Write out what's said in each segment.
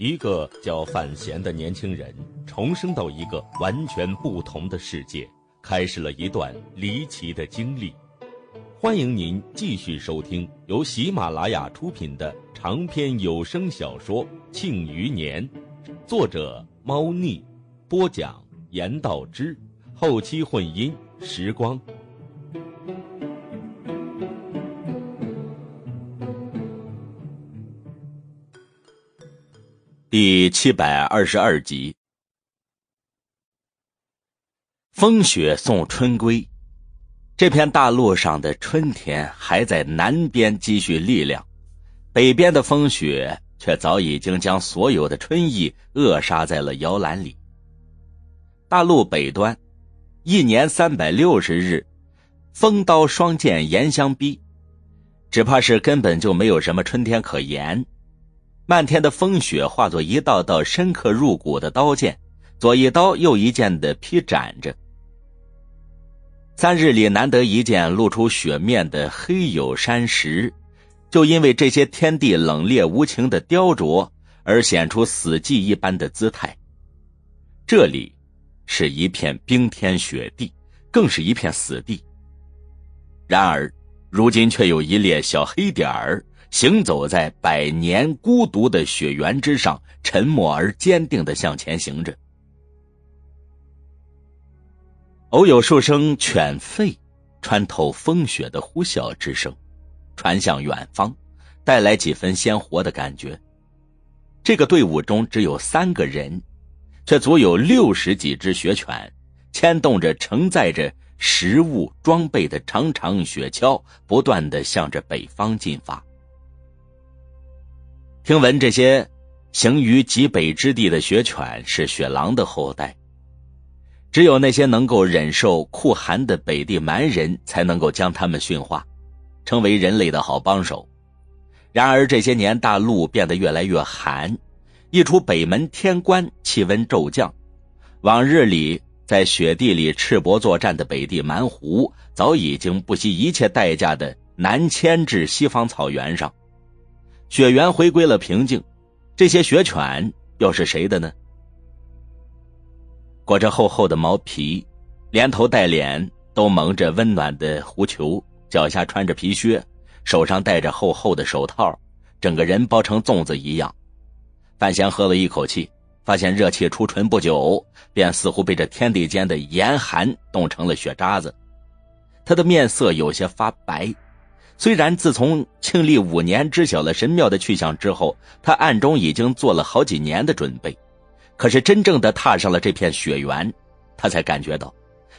一个叫范闲的年轻人重生到一个完全不同的世界，开始了一段离奇的经历。欢迎您继续收听由喜马拉雅出品的长篇有声小说《庆余年》，作者猫腻，播讲严道之，后期混音时光。第七百二十二集，风雪送春归。这片大陆上的春天还在南边积蓄力量，北边的风雪却早已经将所有的春意扼杀在了摇篮里。大陆北端，一年三百六十日，风刀霜剑严相逼，只怕是根本就没有什么春天可言。漫天的风雪化作一道道深刻入骨的刀剑，左一刀右一剑的劈斩着。三日里难得一见露出雪面的黑黝山石，就因为这些天地冷冽无情的雕琢而显出死寂一般的姿态。这里，是一片冰天雪地，更是一片死地。然而，如今却有一列小黑点儿。行走在百年孤独的雪原之上，沉默而坚定的向前行着。偶有数声犬吠，穿透风雪的呼啸之声，传向远方，带来几分鲜活的感觉。这个队伍中只有三个人，却足有六十几只雪犬，牵动着承载着食物装备的长长雪橇，不断的向着北方进发。听闻这些行于极北之地的雪犬是雪狼的后代，只有那些能够忍受酷寒的北地蛮人才能够将它们驯化，成为人类的好帮手。然而这些年大陆变得越来越寒，一出北门天关，气温骤降。往日里在雪地里赤膊作战的北地蛮狐，早已经不惜一切代价的南迁至西方草原上。雪原回归了平静，这些雪犬又是谁的呢？裹着厚厚的毛皮，连头带脸都蒙着温暖的狐裘，脚下穿着皮靴，手上戴着厚厚的手套，整个人包成粽子一样。范闲喝了一口气，发现热气出唇不久，便似乎被这天地间的严寒冻成了雪渣子，他的面色有些发白。虽然自从庆历五年知晓了神庙的去向之后，他暗中已经做了好几年的准备，可是真正的踏上了这片雪原，他才感觉到，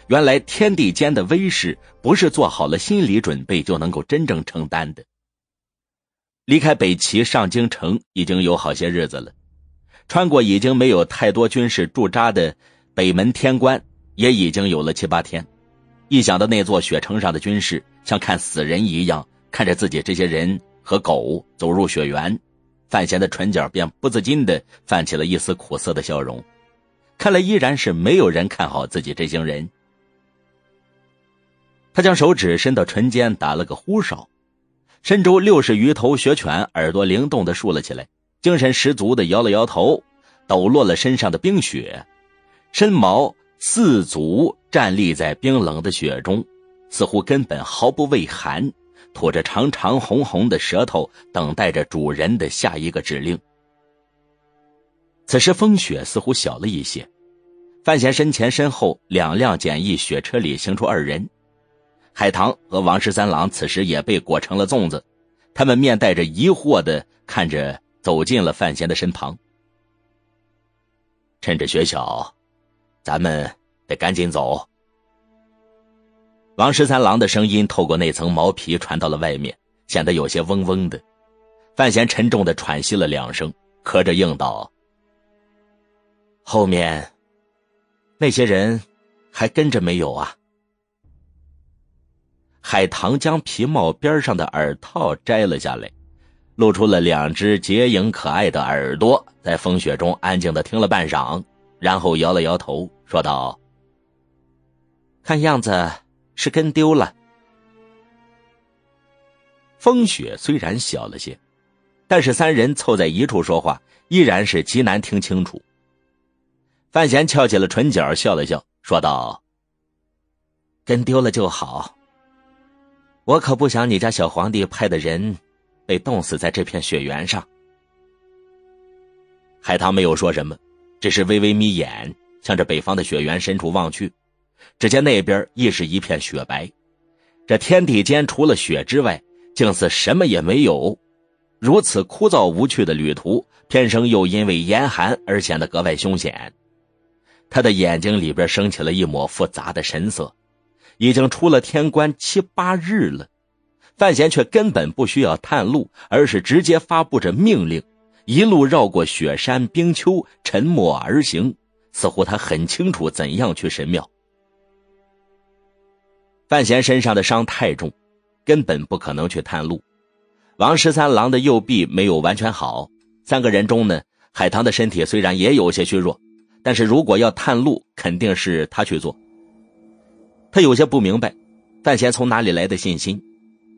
原来天地间的威势不是做好了心理准备就能够真正承担的。离开北齐上京城已经有好些日子了，穿过已经没有太多军事驻扎的北门天关，也已经有了七八天。一想到那座雪城上的军士像看死人一样看着自己这些人和狗走入雪原，范闲的唇角便不自禁的泛起了一丝苦涩的笑容。看来依然是没有人看好自己这行人。他将手指伸到唇间，打了个呼哨，身周六十余头雪犬耳朵灵动的竖了起来，精神十足的摇了摇头，抖落了身上的冰雪，身毛。四足站立在冰冷的雪中，似乎根本毫不畏寒，吐着长长红红的舌头，等待着主人的下一个指令。此时风雪似乎小了一些，范闲身前身后两辆简易雪车里行出二人，海棠和王十三郎此时也被裹成了粽子，他们面带着疑惑的看着走进了范闲的身旁，趁着雪小。咱们得赶紧走。王十三郎的声音透过那层毛皮传到了外面，显得有些嗡嗡的。范闲沉重的喘息了两声，咳着应道：“后面那些人还跟着没有啊？”海棠将皮帽边上的耳套摘了下来，露出了两只洁莹可爱的耳朵，在风雪中安静的听了半晌。然后摇了摇头，说道：“看样子是跟丢了。风雪虽然小了些，但是三人凑在一处说话，依然是极难听清楚。范闲翘起了唇角，笑了笑，说道：“跟丢了就好。我可不想你家小皇帝派的人被冻死在这片雪原上。”海棠没有说什么，只是微微眯眼，向着北方的雪原深处望去。只见那边亦是一片雪白，这天地间除了雪之外，竟似什么也没有。如此枯燥无趣的旅途，天生又因为严寒而显得格外凶险。他的眼睛里边升起了一抹复杂的神色。已经出了天关七八日了，范闲却根本不需要探路，而是直接发布着命令，一路绕过雪山冰丘，沉默而行。似乎他很清楚怎样去神庙。范闲身上的伤太重，根本不可能去探路。王十三郎的右臂没有完全好。三个人中呢，海棠的身体虽然也有些虚弱，但是如果要探路，肯定是他去做。他有些不明白，范闲从哪里来的信心？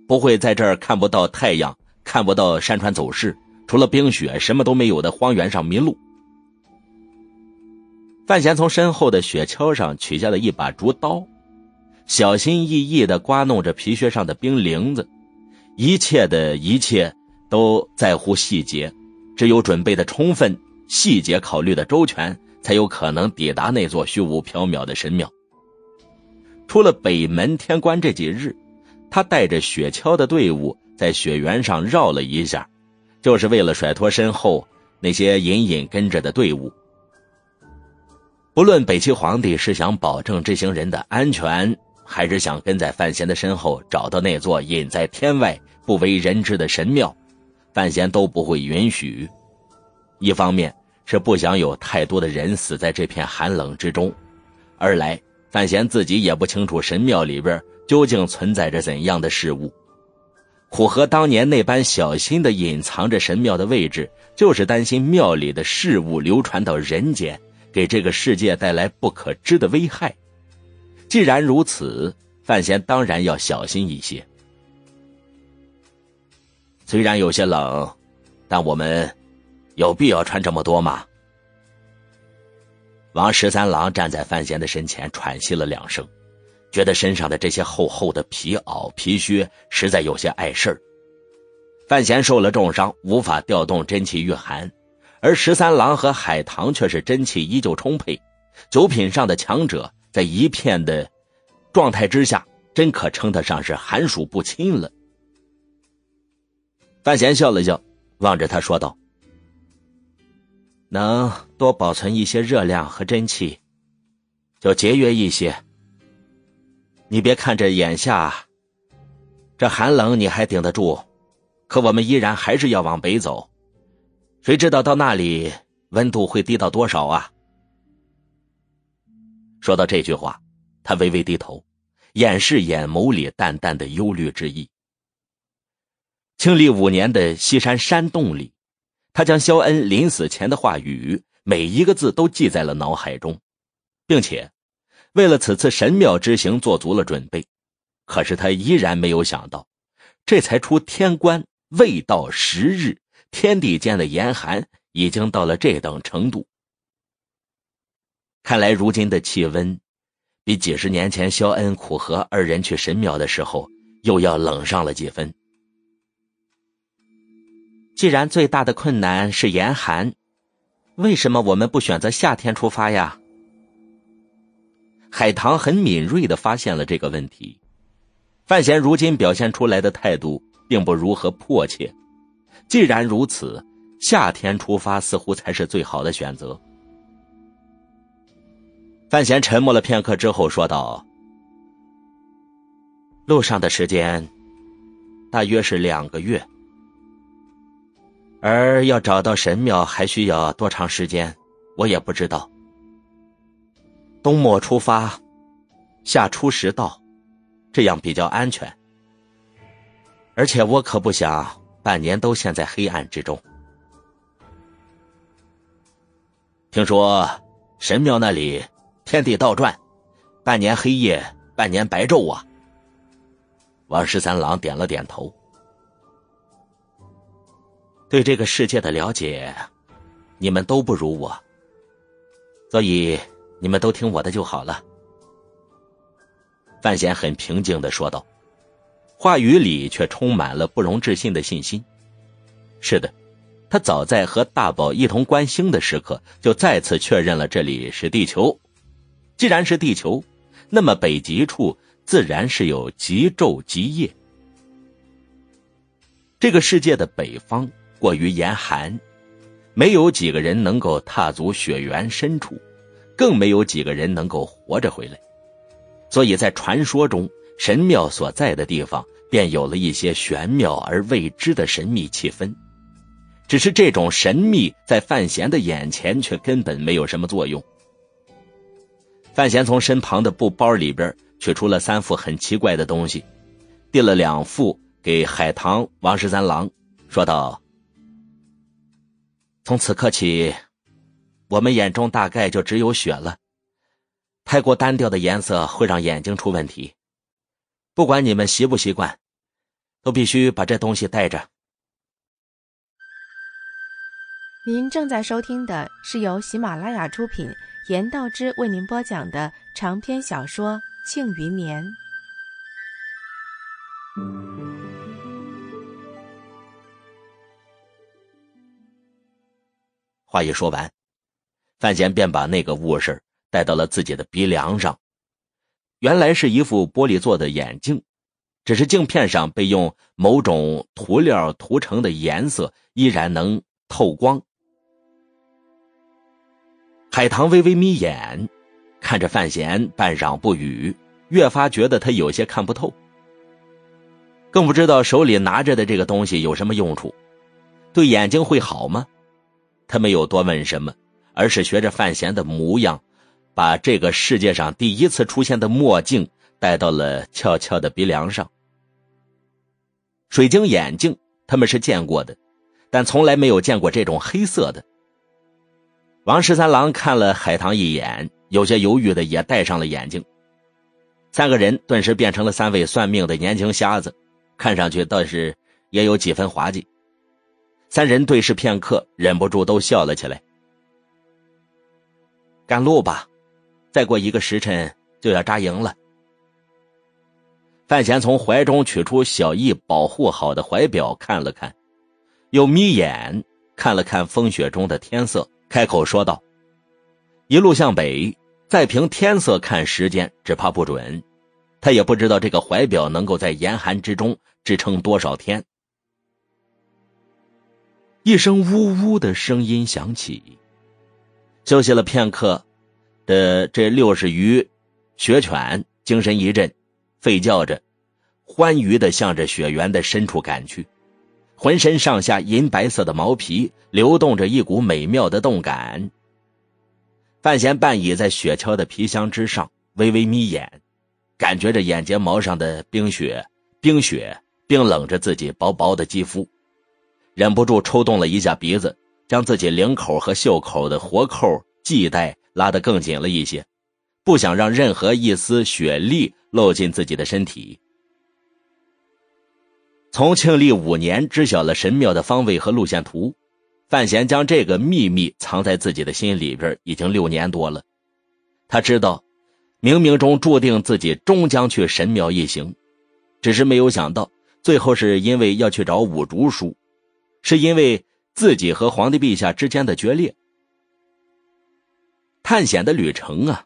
不会在这儿看不到太阳，看不到山川走势，除了冰雪什么都没有的荒原上迷路。范闲从身后的雪橇上取下了一把竹刀，小心翼翼地刮弄着皮靴上的冰凌子，一切的一切都在乎细节，只有准备的充分，细节考虑的周全，才有可能抵达那座虚无缥缈的神庙。出了北门天关这几日，他带着雪橇的队伍在雪原上绕了一下，就是为了甩脱身后那些隐隐跟着的队伍。不论北齐皇帝是想保证这行人的安全，还是想跟在范闲的身后找到那座隐在天外不为人知的神庙，范闲都不会允许。一方面是不想有太多的人死在这片寒冷之中，二来。范闲自己也不清楚神庙里边究竟存在着怎样的事物。苦和当年那般小心的隐藏着神庙的位置，就是担心庙里的事物流传到人间，给这个世界带来不可知的危害。既然如此，范闲当然要小心一些。虽然有些冷，但我们有必要穿这么多吗？王十三郎站在范闲的身前，喘息了两声，觉得身上的这些厚厚的皮袄、皮靴实在有些碍事儿。范闲受了重伤，无法调动真气御寒，而十三郎和海棠却是真气依旧充沛。九品上的强者，在一片的状态之下，真可称得上是寒暑不侵了。范闲笑了笑，望着他说道。能多保存一些热量和真气，就节约一些。你别看这眼下这寒冷你还顶得住，可我们依然还是要往北走。谁知道到那里温度会低到多少啊？说到这句话，他微微低头，掩饰眼眸里淡淡的忧虑之意。庆历五年的西山山洞里。他将肖恩临死前的话语每一个字都记在了脑海中，并且为了此次神庙之行做足了准备。可是他依然没有想到，这才出天关未到十日，天地间的严寒已经到了这等程度。看来如今的气温，比几十年前肖恩、苦荷二人去神庙的时候又要冷上了几分。既然最大的困难是严寒，为什么我们不选择夏天出发呀？海棠很敏锐的发现了这个问题。范闲如今表现出来的态度并不如何迫切。既然如此，夏天出发似乎才是最好的选择。范闲沉默了片刻之后说道：“路上的时间大约是两个月。”而要找到神庙还需要多长时间，我也不知道。冬末出发，夏初时到，这样比较安全。而且我可不想半年都陷在黑暗之中。听说神庙那里天地倒转，半年黑夜，半年白昼啊。王十三郎点了点头。对这个世界的了解，你们都不如我，所以你们都听我的就好了。”范闲很平静的说道，话语里却充满了不容置信的信心。是的，他早在和大宝一同观星的时刻，就再次确认了这里是地球。既然是地球，那么北极处自然是有极昼极夜。这个世界的北方过于严寒，没有几个人能够踏足雪原深处，更没有几个人能够活着回来。所以在传说中，神庙所在的地方便有了一些玄妙而未知的神秘气氛。只是这种神秘在范闲的眼前却根本没有什么作用。范闲从身旁的布包里边取出了三副很奇怪的东西，递了两副给海棠、王十三郎，说道：“从此刻起，我们眼中大概就只有雪了。”太过单调的颜色会让眼睛出问题，不管你们习不习惯，都必须把这东西带着。您正在收听的是由喜马拉雅出品、严道之为您播讲的长篇小说《庆余年》。话一说完，范闲便把那个物事戴到了自己的鼻梁上，原来是一副玻璃做的眼镜，只是镜片上被用某种涂料涂成的颜色依然能透光。海棠微微眯眼，看着范闲，半晌不语，越发觉得他有些看不透，更不知道手里拿着的这个东西有什么用处，对眼睛会好吗？他没有多问什么，而是学着范闲的模样。把这个世界上第一次出现的墨镜戴到了翘翘的鼻梁上。水晶眼镜他们是见过的，但从来没有见过这种黑色的。王十三郎看了海棠一眼，有些犹豫的也戴上了眼镜。三个人顿时变成了三位算命的年轻瞎子，看上去倒是也有几分滑稽。三人对视片刻，忍不住都笑了起来。赶路吧。再过一个时辰就要扎营了。范闲从怀中取出小易保护好的怀表，看了看，又眯眼看了看风雪中的天色，开口说道：“一路向北，再凭天色看时间，只怕不准。他也不知道这个怀表能够在严寒之中支撑多少天。”一声呜呜的声音响起，休息了片刻。的这六十余雪犬精神一振，吠叫着，欢愉的向着雪原的深处赶去，浑身上下银白色的毛皮流动着一股美妙的动感。范闲半倚在雪橇的皮箱之上，微微眯眼，感觉着眼睫毛上的冰雪，冰雪冰冷着自己薄薄的肌肤，忍不住抽动了一下鼻子，将自己领口和袖口的活扣系带。拉得更紧了一些，不想让任何一丝雪粒漏进自己的身体。从庆历五年知晓了神庙的方位和路线图，范闲将这个秘密藏在自己的心里边已经六年多了。他知道，冥冥中注定自己终将去神庙一行，只是没有想到，最后是因为要去找五竹叔，是因为自己和皇帝陛下之间的决裂。探险的旅程啊，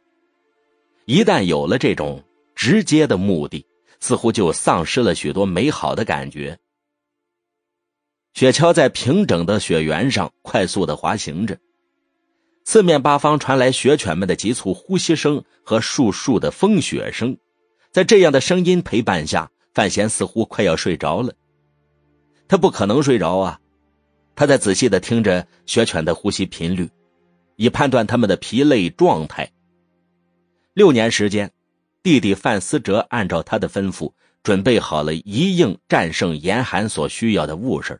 一旦有了这种直接的目的，似乎就丧失了许多美好的感觉。雪橇在平整的雪原上快速的滑行着，四面八方传来雪犬们的急促呼吸声和簌簌的风雪声，在这样的声音陪伴下，范闲似乎快要睡着了。他不可能睡着啊，他在仔细的听着雪犬的呼吸频率。以判断他们的疲累状态。六年时间，弟弟范思哲按照他的吩咐，准备好了一应战胜严寒所需要的物事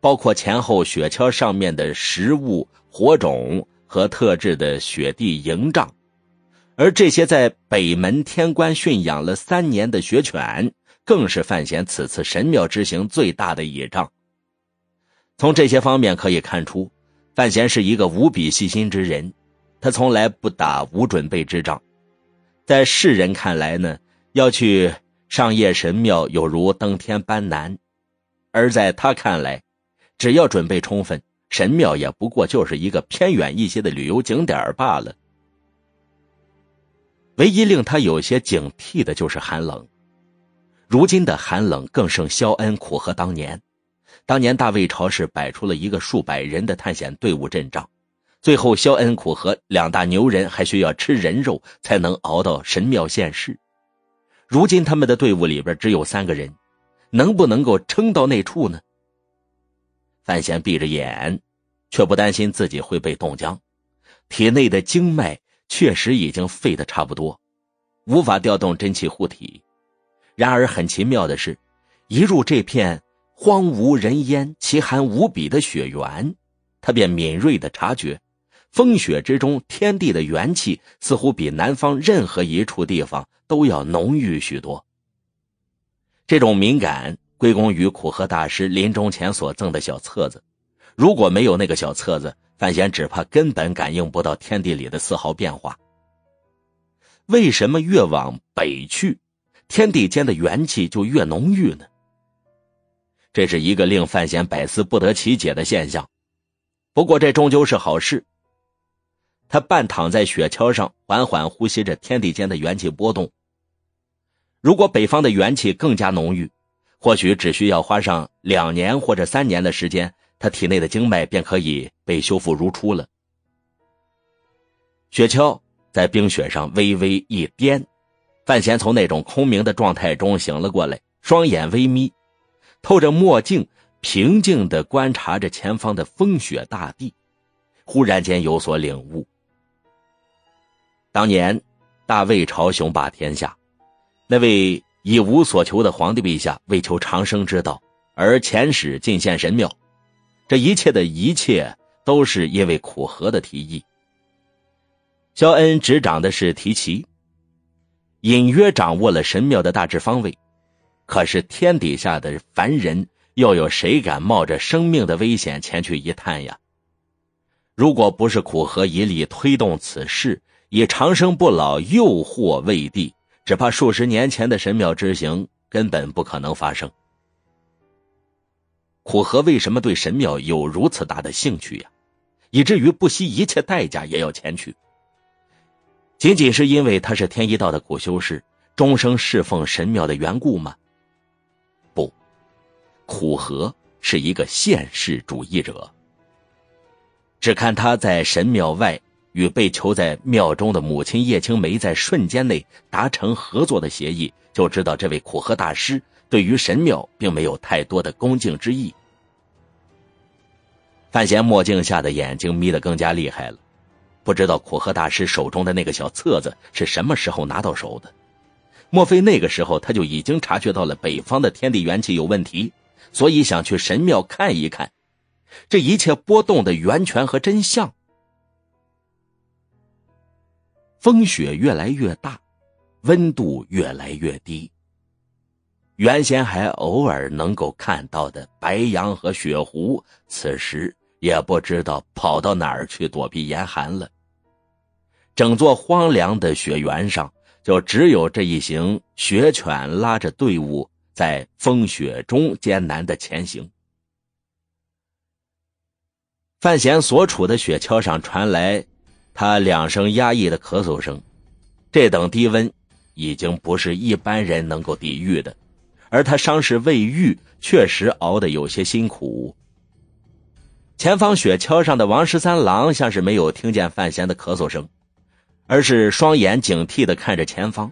包括前后雪橇上面的食物、火种和特制的雪地营帐。而这些在北门天官驯养了三年的雪犬，更是范闲此次神庙之行最大的倚仗。从这些方面可以看出，范闲是一个无比细心之人。他从来不打无准备之仗，在世人看来呢，要去上夜神庙有如登天般难，而在他看来，只要准备充分，神庙也不过就是一个偏远一些的旅游景点罢了。唯一令他有些警惕的就是寒冷，如今的寒冷更胜肖恩苦和当年。当年大魏朝是摆出了一个数百人的探险队伍阵仗。最后，肖恩苦和两大牛人还需要吃人肉才能熬到神庙现世。如今他们的队伍里边只有三个人，能不能够撑到那处呢？范闲闭着眼，却不担心自己会被冻僵，体内的经脉确实已经废得差不多，无法调动真气护体。然而很奇妙的是，一入这片荒无人烟、奇寒无比的雪原，他便敏锐地察觉。风雪之中，天地的元气似乎比南方任何一处地方都要浓郁许多。这种敏感归功于苦荷大师临终前所赠的小册子，如果没有那个小册子，范闲只怕根本感应不到天地里的丝毫变化。为什么越往北去，天地间的元气就越浓郁呢？这是一个令范闲百思不得其解的现象。不过，这终究是好事。他半躺在雪橇上，缓缓呼吸着天地间的元气波动。如果北方的元气更加浓郁，或许只需要花上两年或者三年的时间，他体内的经脉便可以被修复如初了。雪橇在冰雪上微微一颠，范闲从那种空明的状态中醒了过来，双眼微眯，透着墨镜，平静地观察着前方的风雪大地，忽然间有所领悟。当年，大魏朝雄霸天下，那位已无所求的皇帝陛下为求长生之道而遣使进献神庙，这一切的一切都是因为苦荷的提议。肖恩执掌的是提旗，隐约掌握了神庙的大致方位，可是天底下的凡人又有谁敢冒着生命的危险前去一探呀？如果不是苦荷一力推动此事，以长生不老诱惑魏帝，只怕数十年前的神庙之行根本不可能发生。苦荷为什么对神庙有如此大的兴趣呀？以至于不惜一切代价也要前去？仅仅是因为他是天一道的苦修士，终生侍奉神庙的缘故吗？不，苦荷是一个现实主义者。只看他在神庙外。与被囚在庙中的母亲叶青梅在瞬间内达成合作的协议，就知道这位苦荷大师对于神庙并没有太多的恭敬之意。范闲墨镜下的眼睛眯得更加厉害了，不知道苦荷大师手中的那个小册子是什么时候拿到手的？莫非那个时候他就已经察觉到了北方的天地元气有问题，所以想去神庙看一看这一切波动的源泉和真相？风雪越来越大，温度越来越低。原先还偶尔能够看到的白杨和雪狐，此时也不知道跑到哪儿去躲避严寒了。整座荒凉的雪原上，就只有这一行雪犬拉着队伍在风雪中艰难的前行。范闲所处的雪橇上传来。他两声压抑的咳嗽声，这等低温已经不是一般人能够抵御的，而他伤势未愈，确实熬得有些辛苦。前方雪橇上的王十三郎像是没有听见范闲的咳嗽声，而是双眼警惕的看着前方。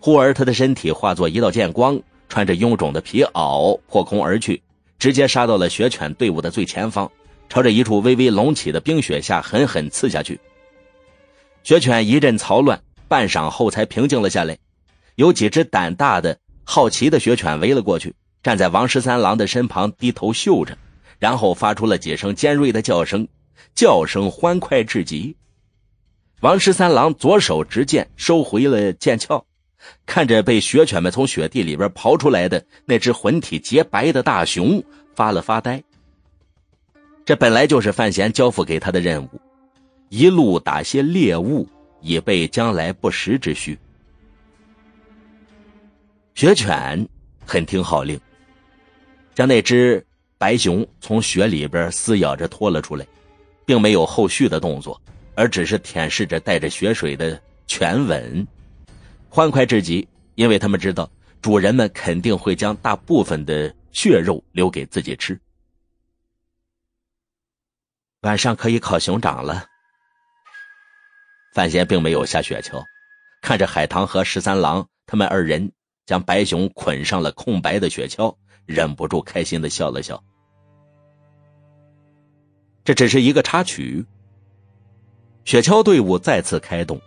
忽而他的身体化作一道剑光，穿着臃肿的皮袄破空而去，直接杀到了雪犬队伍的最前方，朝着一处微微隆起的冰雪下狠狠刺下去。雪犬一阵嘈乱，半晌后才平静了下来。有几只胆大的、好奇的雪犬围了过去，站在王十三郎的身旁，低头嗅着，然后发出了几声尖锐的叫声，叫声欢快至极。王十三郎左手执剑，收回了剑鞘，看着被雪犬们从雪地里边刨出来的那只魂体洁白的大熊，发了发呆。这本来就是范闲交付给他的任务，一路打些猎物，以备将来不时之需。雪犬很听号令，将那只白熊从雪里边撕咬着拖了出来，并没有后续的动作，而只是舔舐着带着血水的犬吻，欢快至极，因为他们知道主人们肯定会将大部分的血肉留给自己吃。晚上可以烤熊掌了。范闲并没有下雪橇，看着海棠和十三郎他们二人。将白熊捆上了空白的雪橇，忍不住开心的笑了笑。这只是一个插曲。雪橇队伍再次开动，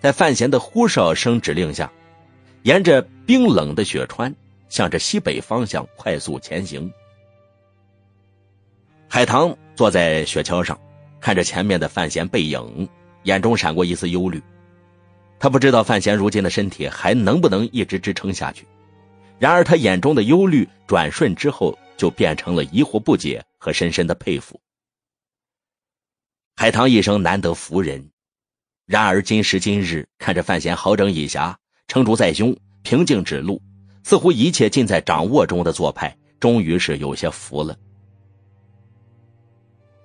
在范闲的呼哨声指令下，沿着冰冷的雪川，向着西北方向快速前行。海棠坐在雪橇上，看着前面的范闲背影，眼中闪过一丝忧虑。他不知道范闲如今的身体还能不能一直支撑下去，然而他眼中的忧虑转瞬之后就变成了疑惑不解和深深的佩服。海棠一生难得服人，然而今时今日看着范闲好整以暇、成竹在胸、平静指路，似乎一切尽在掌握中的做派，终于是有些服了。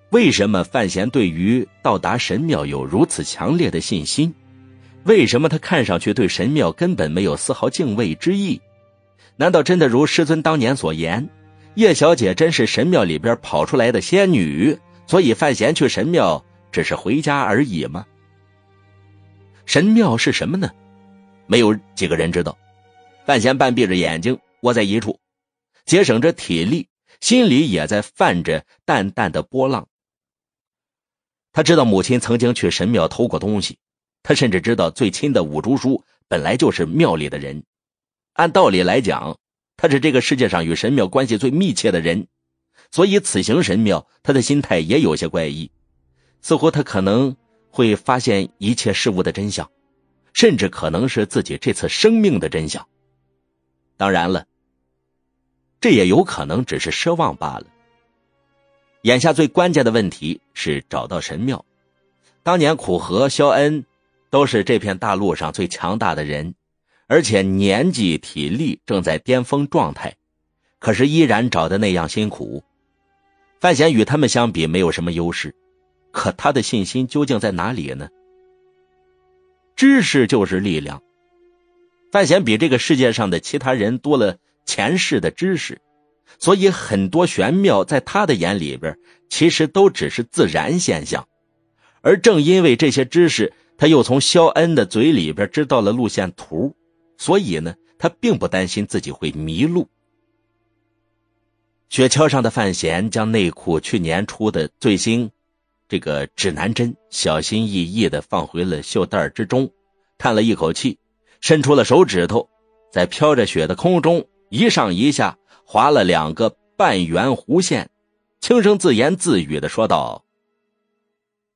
为什么范闲对于到达神庙有如此强烈的信心？为什么他看上去对神庙根本没有丝毫敬畏之意？难道真的如师尊当年所言，叶小姐真是神庙里边跑出来的仙女，所以范闲去神庙只是回家而已吗？神庙是什么呢？没有几个人知道。范闲半闭着眼睛窝在一处，节省着体力，心里也在泛着淡淡的波浪。他知道母亲曾经去神庙偷过东西。他甚至知道，最亲的五竹叔本来就是庙里的人，按道理来讲，他是这个世界上与神庙关系最密切的人，所以此行神庙，他的心态也有些怪异，似乎他可能会发现一切事物的真相，甚至可能是自己这次生命的真相。当然了，这也有可能只是奢望罢了。眼下最关键的问题是找到神庙，当年苦河肖恩。都是这片大陆上最强大的人，而且年纪体力正在巅峰状态，可是依然找的那样辛苦。范闲与他们相比没有什么优势，可他的信心究竟在哪里呢？知识就是力量。范闲比这个世界上的其他人多了前世的知识，所以很多玄妙在他的眼里边其实都只是自然现象，而正因为这些知识。他又从肖恩的嘴里边知道了路线图，所以呢，他并不担心自己会迷路。雪橇上的范闲将内裤去年出的最新这个指南针小心翼翼的放回了袖袋之中，叹了一口气，伸出了手指头，在飘着雪的空中一上一下划了两个半圆弧线，轻声自言自语的说道：“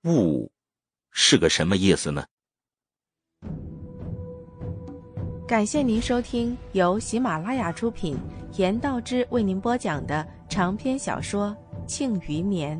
雾。”是个什么意思呢？感谢您收听由喜马拉雅出品、严道之为您播讲的长篇小说《庆余年》。